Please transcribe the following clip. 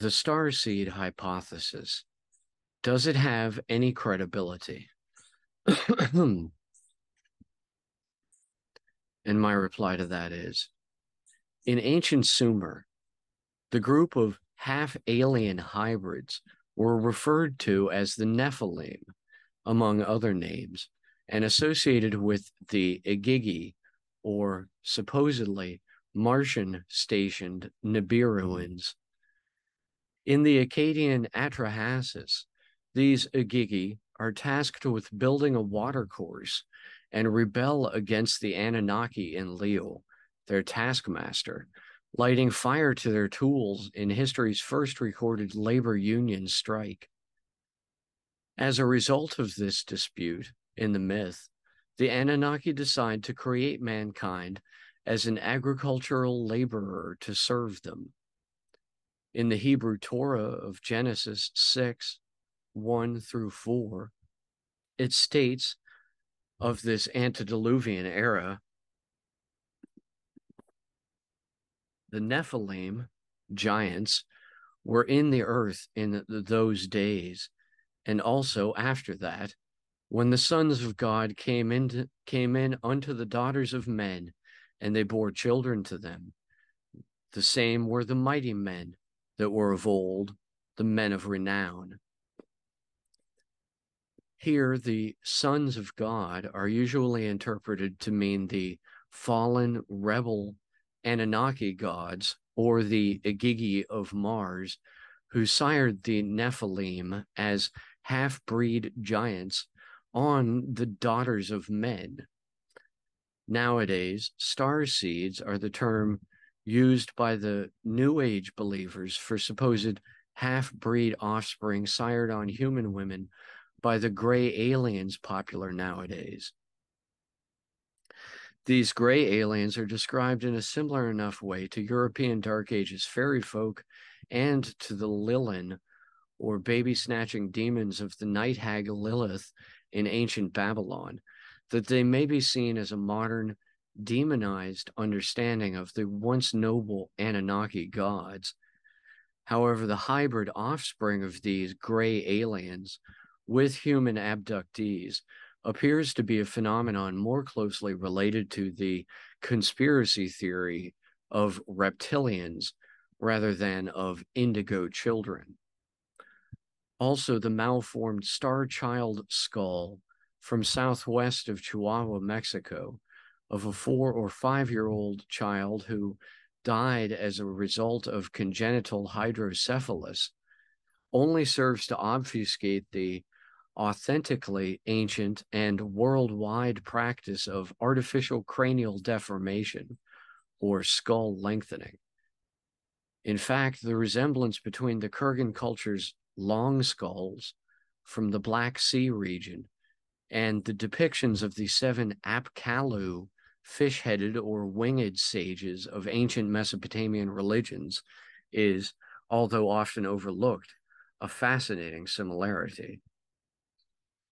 the star seed hypothesis, does it have any credibility? and my reply to that is in ancient Sumer, the group of half alien hybrids were referred to as the Nephilim, among other names, and associated with the Igigi, or supposedly Martian stationed Nibiruans. In the Akkadian Atrahasis, these Igigi are tasked with building a watercourse and rebel against the Anunnaki Enlil, their taskmaster, lighting fire to their tools in history's first recorded labor union strike. As a result of this dispute in the myth, the Anunnaki decide to create mankind as an agricultural laborer to serve them. In the Hebrew Torah of Genesis 6 1 through 4, it states of this antediluvian era the Nephilim, giants, were in the earth in those days, and also after that, when the sons of God came into came in unto the daughters of men, and they bore children to them. The same were the mighty men that were of old, the men of renown. Here, the sons of God are usually interpreted to mean the fallen rebel Anunnaki gods or the Igigi of Mars, who sired the Nephilim as half breed giants on the daughters of men. Nowadays, star seeds are the term used by the New Age believers for supposed half breed offspring sired on human women by the gray aliens popular nowadays. These gray aliens are described in a similar enough way to European Dark Ages fairy folk and to the Lilin, or baby snatching demons of the night hag Lilith in ancient Babylon, that they may be seen as a modern, demonized understanding of the once noble Anunnaki gods. However, the hybrid offspring of these gray aliens with human abductees appears to be a phenomenon more closely related to the conspiracy theory of reptilians rather than of indigo children. Also, the malformed star child skull from southwest of Chihuahua, Mexico, of a four or five year old child who died as a result of congenital hydrocephalus only serves to obfuscate the authentically ancient and worldwide practice of artificial cranial deformation or skull lengthening. In fact, the resemblance between the Kurgan culture's long skulls from the Black Sea region and the depictions of the seven Apkallu fish headed or winged sages of ancient Mesopotamian religions is, although often overlooked, a fascinating similarity.